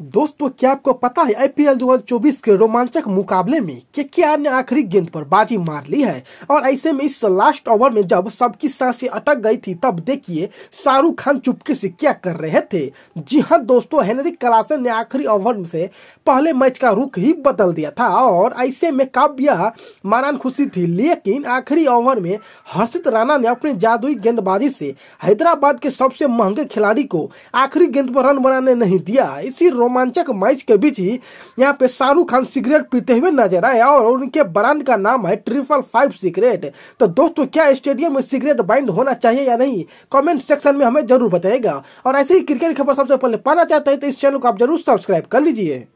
दोस्तों, क्या आपको पता है आईपीएल 2024 के रोमांचक मुकाबले में के ने आखिरी गेंद पर बाजी मार ली है? और ऐसे में इस लास्ट ओवर में जब सबकी साँसें अटक गई थी, तब देखिए, शाहरुख खान चुपके से क्या कर रहे थे? जी हाँ दोस्तों, हेनरी कलासन ने आखिरी ओवर से पहले मैच का रुख ही बदल दिया था। और ऐसे में काव्या मारान खुशी थी, लेकिन आखिरी ओवर में हर्षित राणा ने अपनी जादुई गेंदबाजी से हैदराबाद के सबसे महँगे खिलाड़ी को आखिरी गेंद पर रन बनाने नहीं दिया। इसी रोमांचक मैच के बीच ही यहाँ पे शाहरुख खान सिगरेट पीते हुए नज़र आए और उनके ब्रांड का नाम है ट्रिपल फाइव सिगरेट। तो दोस्तों, क्या स्टेडियम में सिगरेट बाइंड होना चाहिए या नहीं, कमेंट सेक्शन में हमें ज़रूर बताएगा और ऐसे ही क्रिकेट खबर सबसे पहले पाना चाहते हैं तो इस चैनल को आप ज़रूर सब्सक्राइब कर लीजिए।